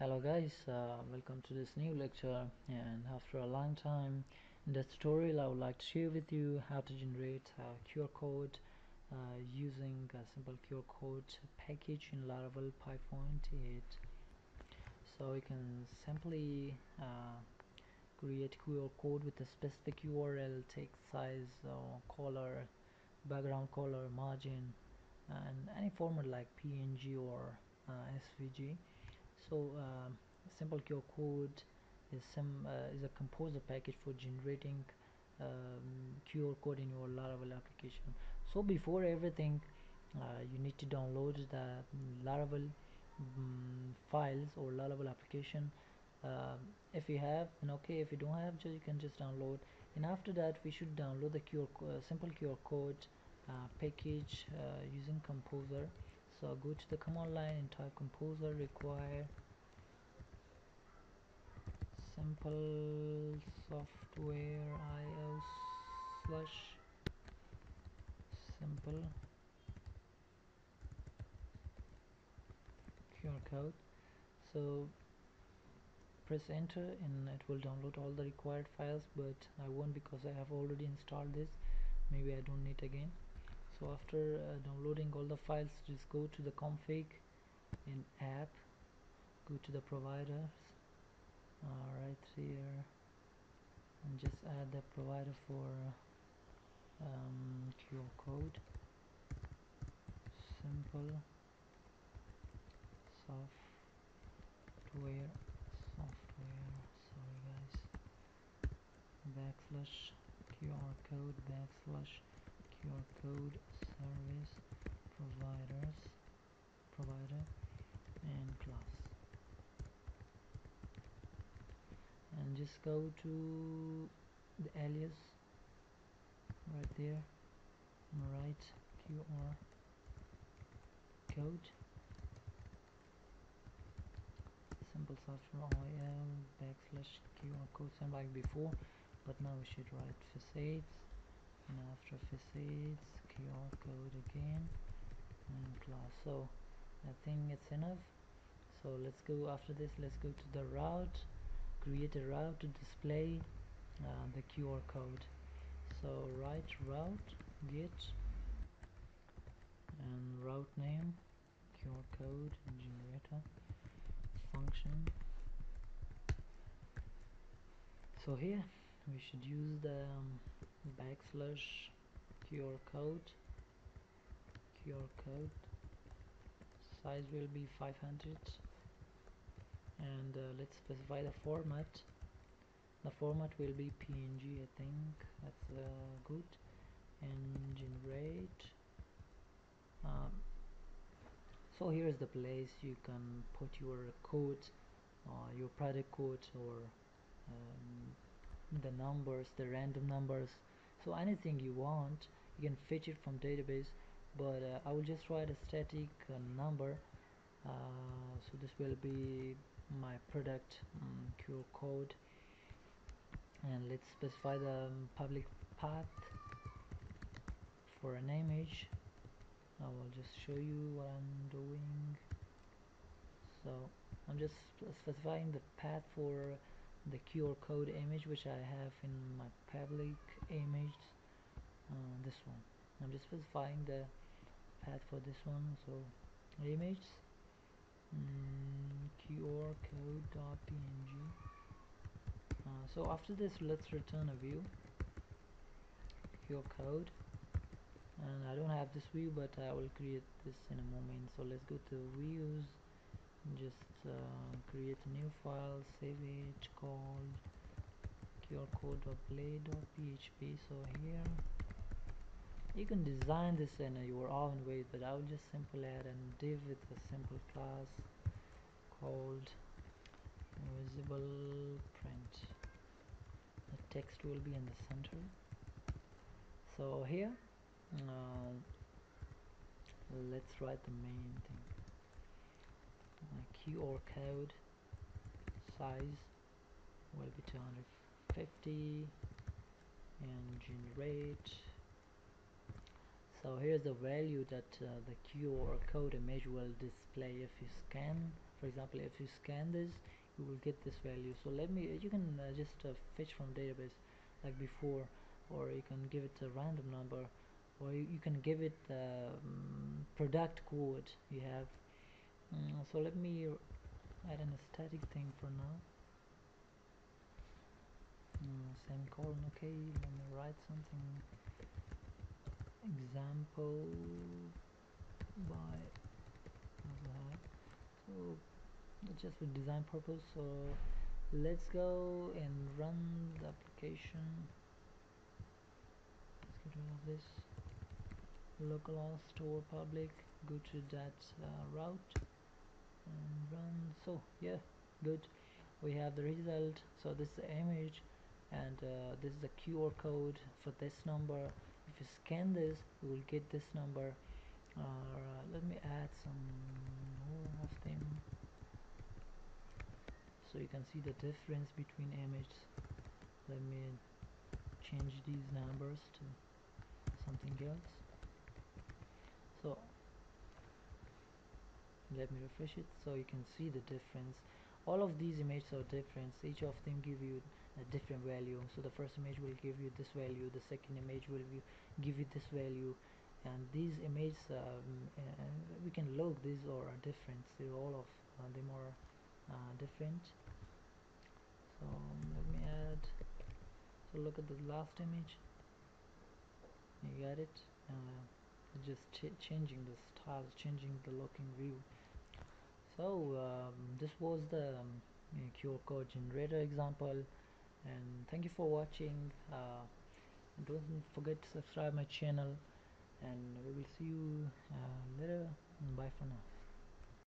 hello guys. Uh, welcome to this new lecture. And after a long time in this tutorial I would like to share with you how to generate a QR code uh, using a simple QR code package in Laravel Python 8 so you can simply uh, create QR code with a specific URL text size or color background color margin and any format like PNG or uh, SVG so um, simple QR code is some uh, is a composer package for generating um, QR code in your Laravel application. So before everything uh, you need to download the Laravel um, files or Laravel application. Uh, if you have then okay if you don't have just you can just download. And after that we should download the QR uh, simple QR code uh, package uh, using composer. So go to the command line and type composer require simple software io slash simple QR code. So press enter and it will download all the required files but I won't because I have already installed this. Maybe I don't need again. So after uh, downloading all the files just go to the config in app go to the providers right here. And just add the provider for um, QR code. Simple. Software software. Sorry guys. Backslash QR code backslash QR code service providers provider and class and just go to the alias right there right QR code. Simple software IO backslash QR code same like before but now we should write facades. And after facades QR code again and class. So I think it's enough. So let's go after this let's go to the route create a route to display uh, the QR code. So write route get and route name QR code generator function. So here we should use the um, backslash QR code. QR code size will be 500 and uh, let's specify the format. The format will be PNG I think. That's uh, good. And generate um, so here is the place you can put your code uh, your product code or um, the numbers the random numbers. So anything you want you can fetch it from database but uh, I will just write a static uh, number. Uh, so this will be my product um, QR code. And let's specify the um, public path for an image. I will just show you what I'm doing. So I'm just specifying the path for the QR code image which I have in my public image. Uh, this one. I'm just specifying the path for this one so image mm, QR code.png uh, so after this let's return a view. QR code. And I don't have this view but I will create this in a moment. So let's go to views. Just uh, create a new file save it called QR qrcode.blade.php so here you can design this in your own way but I will just simply add a div with a simple class called visible print. The text will be in the center. So here uh, let's write the main thing. My QR code size will be 250 and generate so here's the value that uh, the QR code image will display if you scan. For example if you scan this you will get this value. So let me you can uh, just uh, fetch from database like before or you can give it a random number or you, you can give it um, product code you have. Mm, so let me add an static thing for now. Mm, semicolon okay let me write something example by so just for design purpose so let's go and run the application. Let's get rid of this. Localhost store public go to that uh, route and run. So yeah good. We have the result. So this is the image and uh, this is the QR code for this number if you scan this you will get this number. Uh, let me add some more of them. So you can see the difference between images let me change these numbers to something else. So let me refresh it so you can see the difference. All of these images are different. Each of them give you a different value. So the first image will give you this value the second image will give you this value. And these images um, uh, we can look these are different. They're all of uh, them are uh, different. So let me add so look at the last image. You got it? Uh, just ch changing the style changing the looking view. So um, this was the um, QR code generator example and thank you for watching. Uh, don't forget to subscribe my channel. And we will see you uh, later. Bye for now